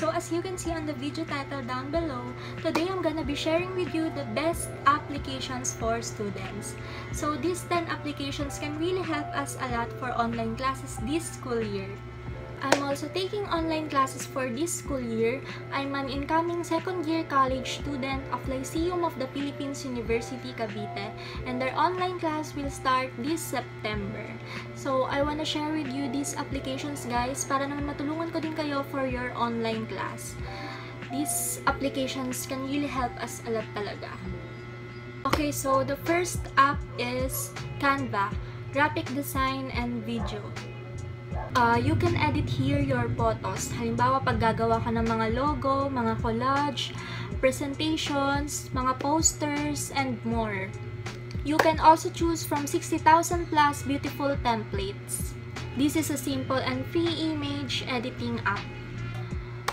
So as you can see on the video title down below, today I'm gonna be sharing with you the best applications for students. So these 10 applications can really help us a lot for online classes this school year. I'm also taking online classes for this school year. I'm an incoming second year college student of Lyceum of the Philippines University, Cavite, and their online class will start this September. So, I wanna share with you these applications guys para naman matulungan ko din kayo for your online class. These applications can really help us a lot talaga. Okay, so the first app is Canva, graphic design and video. Uh, you can edit here your photos. Halimbawa, pag gagawa ka ng mga logo, mga collage, presentations, mga posters, and more. You can also choose from 60,000 plus beautiful templates. This is a simple and free image editing app.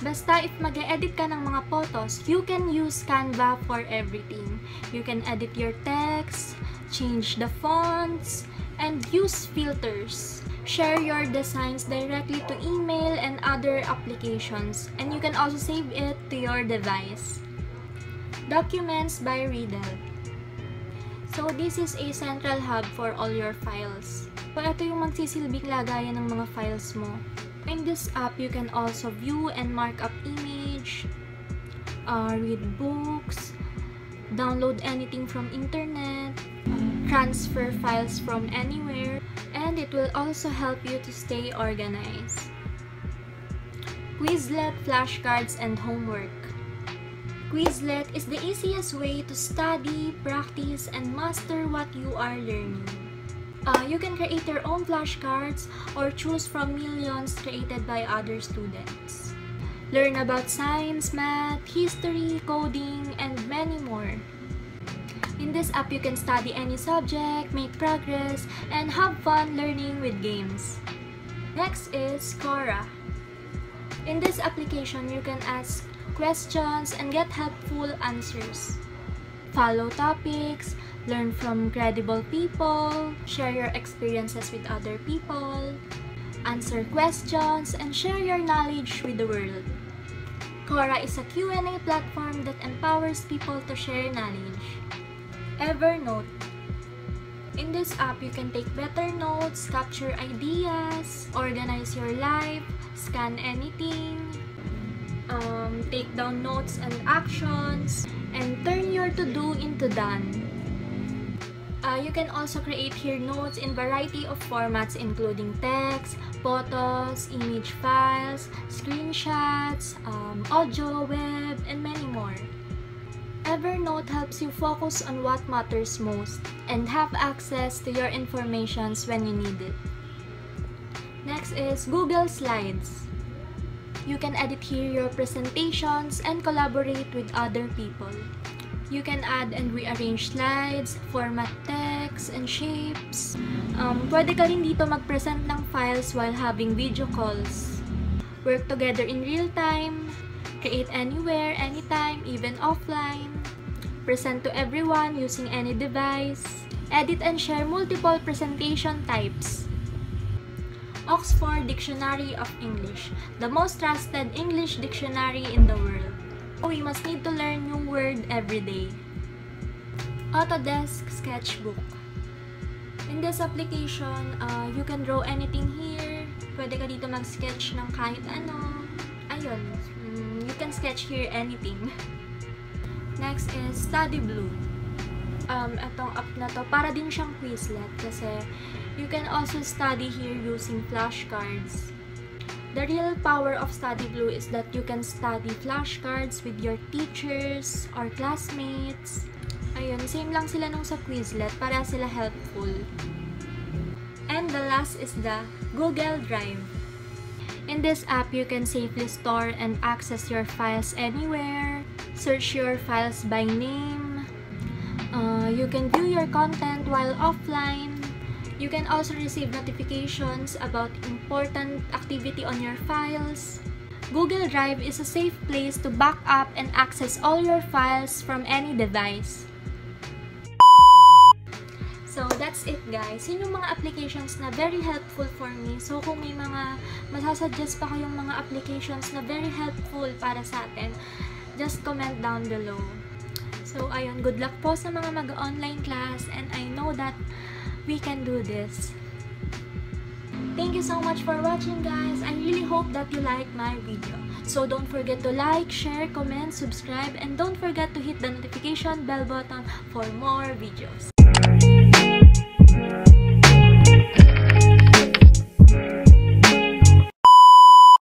Basta if mag edit ka ng mga photos, you can use Canva for everything. You can edit your text, change the fonts, and use filters. Share your designs directly to email and other applications, and you can also save it to your device. Documents by Readdle. So, this is a central hub for all your files. So, ito yung magsisilbing lagayan ng mga files mo. In this app, you can also view and mark up image, uh, read books, download anything from internet, transfer files from anywhere, and it will also help you to stay organized. Quizlet, flashcards, and homework. Quizlet is the easiest way to study, practice, and master what you are learning. Uh, you can create your own flashcards or choose from millions created by other students. Learn about science, math, history, coding, and many more. In this app, you can study any subject, make progress, and have fun learning with games. Next is Quora. In this application, you can ask questions and get helpful answers. Follow topics, learn from credible people, share your experiences with other people, answer questions, and share your knowledge with the world. Quora is a Q&A platform that empowers people to share knowledge. Evernote. In this app, you can take better notes, capture ideas, organize your life, scan anything, um, take down notes and actions, and turn your to-do into done. Uh, you can also create here notes in variety of formats including text, photos, image files, screenshots, um, audio, web, and many more. Evernote helps you focus on what matters most and have access to your informations when you need it. Next is Google Slides. You can edit here your presentations and collaborate with other people. You can add and rearrange slides, format text, and shapes. Um, pwede ka rin dito mag-present ng files while having video calls. Work together in real time, Create anywhere, anytime, even offline. Present to everyone using any device. Edit and share multiple presentation types. Oxford Dictionary of English, the most trusted English dictionary in the world. We must need to learn new word every day. Autodesk Sketchbook. In this application, uh, you can draw anything here. Pwede ka dito mag-sketch ng kahit ano. Ayun, can sketch here anything. Next is Study Blue. Um, itong app na to, para din siyang Quizlet kasi you can also study here using flashcards. The real power of Study Blue is that you can study flashcards with your teachers or classmates. Ayun, same lang sila nung sa Quizlet, para sila helpful. And the last is the Google Drive. In this app, you can safely store and access your files anywhere, search your files by name, uh, you can view your content while offline, you can also receive notifications about important activity on your files, Google Drive is a safe place to back up and access all your files from any device. So, that's it guys. Yun yung mga applications na very helpful for me. So, kung may mga masasuggest pa kayong mga applications na very helpful para sa atin, just comment down below. So, ayun, good luck po sa mga mag-online class and I know that we can do this. Thank you so much for watching guys. I really hope that you like my video. So don't forget to like, share, comment, subscribe, and don't forget to hit the notification bell button for more videos.